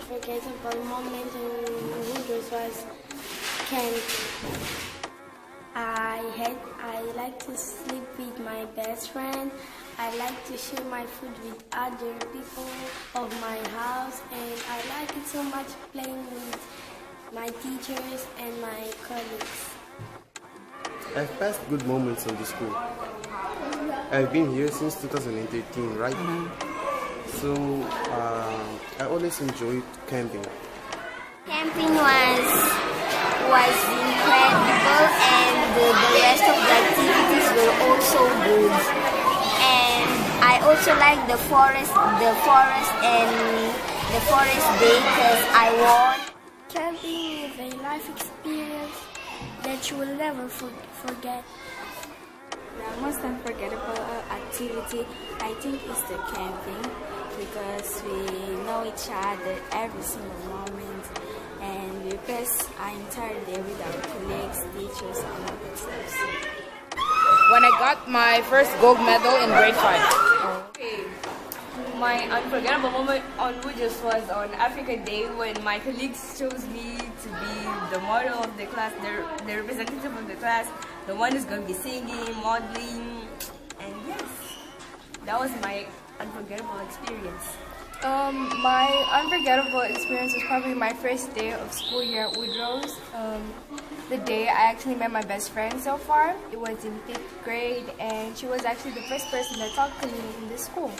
unforgettable moment in Woodrose was camp. I had I like to sleep with my best friend. I like to share my food with other people of my house, and I like it so much playing with my teachers and my colleagues. I've passed good moments in the school. I've been here since 2013, right? Mm-hmm. So uh, I always enjoyed camping. Camping was was incredible and the, the rest of the activities were also good. And I also like the forest the forest and the forest day because I want Camping is a life experience that you will never for- forget. The most unforgettable activity I think is the camping because we know each other every single moment and we pass our entire day with our colleagues, teachers and all that when I got my first gold medal in grade 5. Okay. My unforgettable moment on Woodrose was on Africa Day when my colleagues chose me to be the model of the class, the, the representative of the class, the one who's going to be singing, modeling, and yes, that was my unforgettable experience. Um, my unforgettable experience was probably my first day of school here at Woodrose. Um, the day I actually met my best friend so far. It was in fifth grade, and she was actually the first person that talked to me in this school.